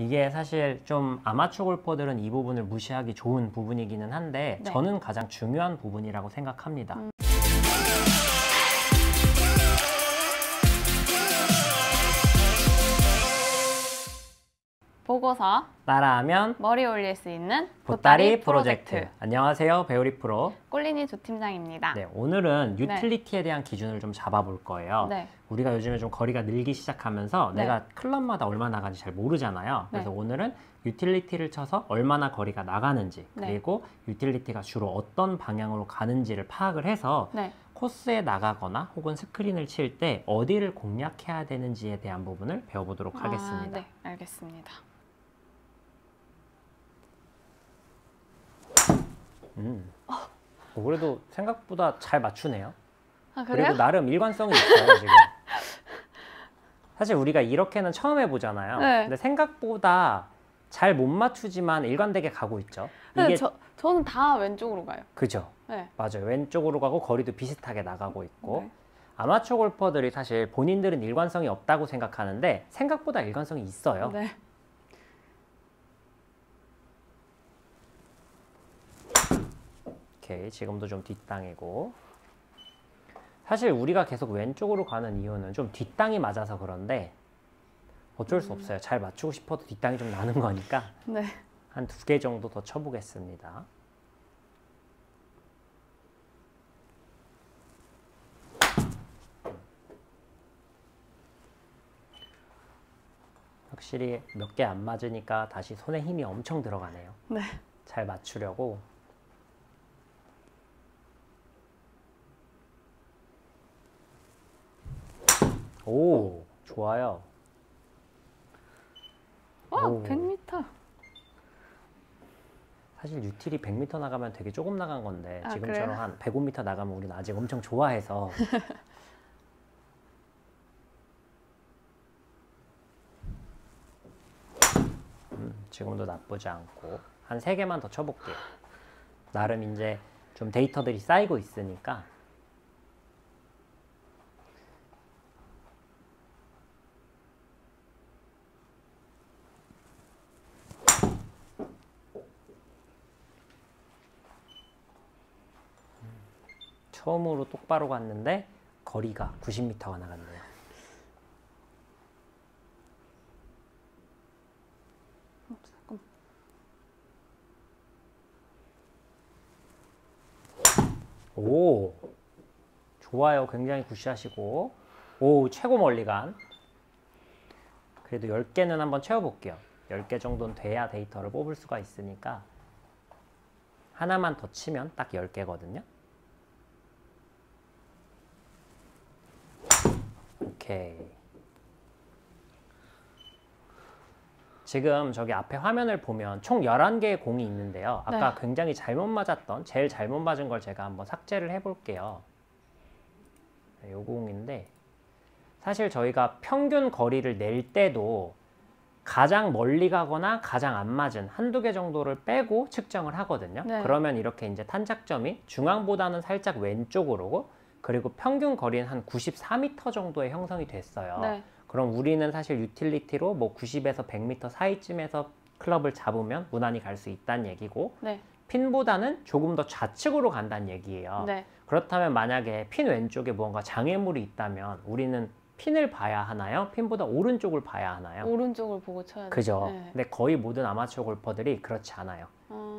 이게 사실 좀 아마추어 골퍼들은 이 부분을 무시하기 좋은 부분이기는 한데 네. 저는 가장 중요한 부분이라고 생각합니다. 음. 보고서 따라하면 머리 올릴 수 있는 보따리 프로젝트. 안녕하세요, 배우리 프로. 골린이 조팀장입니다. 네, 오늘은 유틸리티에 대한 기준을 좀 잡아볼 거예요. 네. 우리가 요즘에 좀 거리가 늘기 시작하면서 네. 내가 클럽마다 얼마 나가는지 잘 모르잖아요. 그래서 네. 오늘은 유틸리티를 쳐서 얼마나 거리가 나가는지 네. 그리고 유틸리티가 주로 어떤 방향으로 가는지를 파악을 해서 네. 코스에 나가거나 혹은 스크린을 칠 때 어디를 공략해야 되는지에 대한 부분을 배워보도록 하겠습니다. 아, 네, 알겠습니다. 음. 어, 그래도 생각보다 잘 맞추네요. 아, 그리고? 나름 일관성이 있어요 지금. 사실 우리가 이렇게는 처음 해보잖아요. 네. 근데 생각보다 잘 못 맞추지만 일관되게 가고 있죠. 이게 저, 저는 다 왼쪽으로 가요. 그죠? 네. 맞아요. 왼쪽으로 가고 거리도 비슷하게 나가고 있고 네. 아마추어 골퍼들이 사실 본인들은 일관성이 없다고 생각하는데 생각보다 일관성이 있어요. 네. 오케이 지금도 좀 뒷땅이고 사실 우리가 계속 왼쪽으로 가는 이유는 좀 뒷땅이 맞아서 그런데 어쩔 음. 수 없어요. 잘 맞추고 싶어도 뒷땅이 좀 나는 거니까 네. 한 두 개 정도 더 쳐보겠습니다. 확실히 몇 개 안 맞으니까 다시 손에 힘이 엄청 들어가네요. 네. 잘 맞추려고. 오, 좋아요. 와, 오. 100m. 사실 유틸이 100m 나가면 되게 조금 나간 건데 아, 지금처럼 그래요? 한 105m 나가면 우리는 아직 엄청 좋아해서 음, 지금도 나쁘지 않고 한 3개만 더 쳐볼게요. 나름 이제 좀 데이터들이 쌓이고 있으니까 처음으로 똑바로 갔는데 거리가 90m가 나갔네요. 잠깐. 오, 좋아요. 굉장히 굿샷이고. 오, 최고 멀리 간. 그래도 10개는 한번 채워볼게요. 10개 정도는 돼야 데이터를 뽑을 수가 있으니까. 하나만 더 치면 딱 10개거든요. 오케이. 지금 저기 앞에 화면을 보면 총 11개의 공이 있는데요. 아까 네. 굉장히 잘못 맞았던, 제일 잘못 맞은 걸 제가 한번 삭제를 해볼게요. 네, 요 공인데, 사실 저희가 평균 거리를 낼 때도 가장 멀리 가거나 가장 안 맞은 한두 개 정도를 빼고 측정을 하거든요. 네. 그러면 이렇게 이제 탄착점이 중앙보다는 살짝 왼쪽으로 그리고 평균 거리는 한 94m 정도의 형성이 됐어요. 네. 그럼 우리는 사실 유틸리티로 뭐 90에서 100m 사이쯤에서 클럽을 잡으면 무난히 갈 수 있다는 얘기고 네. 핀보다는 조금 더 좌측으로 간다는 얘기예요. 네. 그렇다면 만약에 핀 왼쪽에 무언가 장애물이 있다면 우리는 핀을 봐야 하나요? 핀보다 오른쪽을 봐야 하나요? 오른쪽을 보고 쳐야 돼요. 그죠. 네. 근데 거의 모든 아마추어 골퍼들이 그렇지 않아요.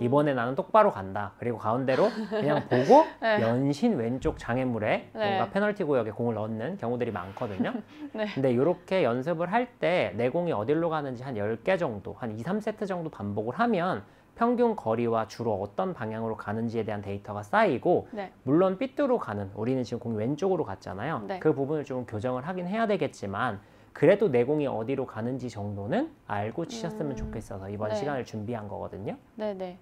어, 이번에 나는 똑바로 간다. 그리고 가운데로 그냥 보고 네. 연신 왼쪽 장애물에 네. 뭔가 페널티 구역에 공을 넣는 경우들이 많거든요. 네. 근데 이렇게 연습을 할 때 내 공이 어디로 가는지 한 10개 정도, 한 2, 3세트 정도 반복을 하면 평균 거리와 주로 어떤 방향으로 가는지에 대한 데이터가 쌓이고 네. 물론 삐뚤로 가는 우리는 지금 공이 왼쪽으로 갔잖아요. 네. 그 부분을 좀 교정을 하긴 해야 되겠지만 그래도 내 공이 어디로 가는지 정도는 알고 치셨으면 음, 좋겠어서 이번 네. 시간을 준비한 거거든요. 네, 네.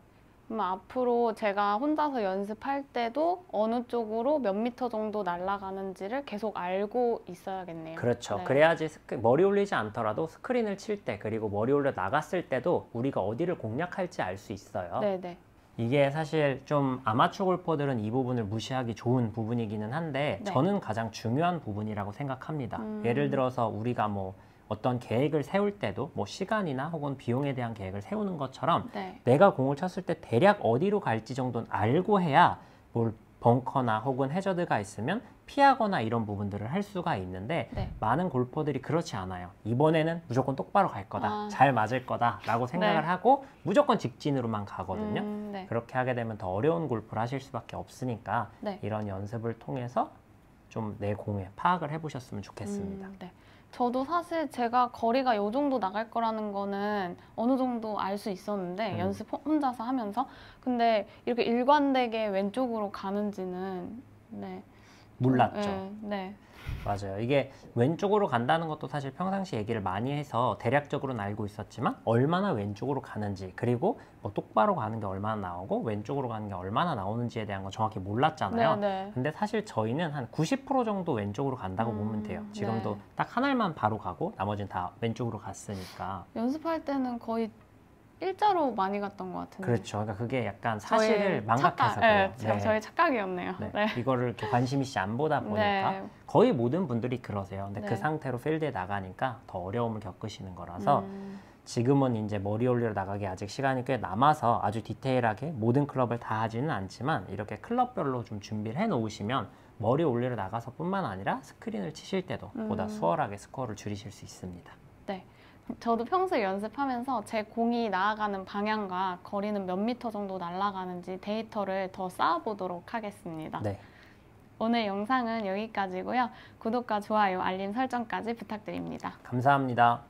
그럼 앞으로 제가 혼자서 연습할 때도 어느 쪽으로 몇 미터 정도 날아가는지를 계속 알고 있어야겠네요. 그렇죠. 네. 그래야지 스크- 머리 올리지 않더라도 스크린을 칠 때 그리고 머리 올려 나갔을 때도 우리가 어디를 공략할지 알 수 있어요. 네, 네. 이게 사실 좀 아마추어 골퍼들은 이 부분을 무시하기 좋은 부분이기는 한데 네. 저는 가장 중요한 부분이라고 생각합니다. 음. 예를 들어서 우리가 뭐 어떤 계획을 세울 때도 뭐 시간이나 혹은 비용에 대한 계획을 세우는 것처럼 네. 내가 공을 쳤을 때 대략 어디로 갈지 정도는 알고 해야 뭘 벙커나 혹은 해저드가 있으면 피하거나 이런 부분들을 할 수가 있는데 네. 많은 골퍼들이 그렇지 않아요. 이번에는 무조건 똑바로 갈 거다. 아. 잘 맞을 거다라고 생각을 네. 하고 무조건 직진으로만 가거든요. 음, 네. 그렇게 하게 되면 더 어려운 골프를 하실 수밖에 없으니까 네. 이런 연습을 통해서 좀 내 공에 파악을 해보셨으면 좋겠습니다. 음, 네. 저도 사실 제가 거리가 요 정도 나갈 거라는 거는 어느 정도 알 수 있었는데 음. 연습 호- 혼자서 하면서 근데 이렇게 일관되게 왼쪽으로 가는지는 네. 몰랐죠. 네, 네. 맞아요. 이게 왼쪽으로 간다는 것도 사실 평상시 얘기를 많이 해서 대략적으로는 알고 있었지만 얼마나 왼쪽으로 가는지 그리고 뭐 똑바로 가는 게 얼마나 나오고 왼쪽으로 가는 게 얼마나 나오는지에 대한 거 정확히 몰랐잖아요. 네, 네. 근데 사실 저희는 한 90% 정도 왼쪽으로 간다고 음, 보면 돼요. 지금도 네. 딱 하나만 바로 가고 나머지는 다 왼쪽으로 갔으니까. 연습할 때는 거의 일자로 많이 갔던 것 같은데. 그렇죠. 그러니까 그게 약간 사실을 망각해서 착각, 그래요. 네, 저- 저의 착각이었네요. 네. 네. 이거를 이렇게 관심 있이 안 보다 보니까 네. 거의 모든 분들이 그러세요. 근데 네. 그 상태로 필드에 나가니까 더 어려움을 겪으시는 거라서 음, 지금은 이제 머리 올리러 나가기 아직 시간이 꽤 남아서 아주 디테일하게 모든 클럽을 다 하지는 않지만 이렇게 클럽별로 좀 준비를 해 놓으시면 머리 올리러 나가서 뿐만 아니라 스크린을 치실 때도 보다 음. 수월하게 스코어를 줄이실 수 있습니다. 저도 평소에 연습하면서 제 공이 나아가는 방향과 거리는 몇 미터 정도 날아가는지 데이터를 더 쌓아보도록 하겠습니다. 네. 오늘 영상은 여기까지고요. 구독과 좋아요, 알림 설정까지 부탁드립니다. 감사합니다.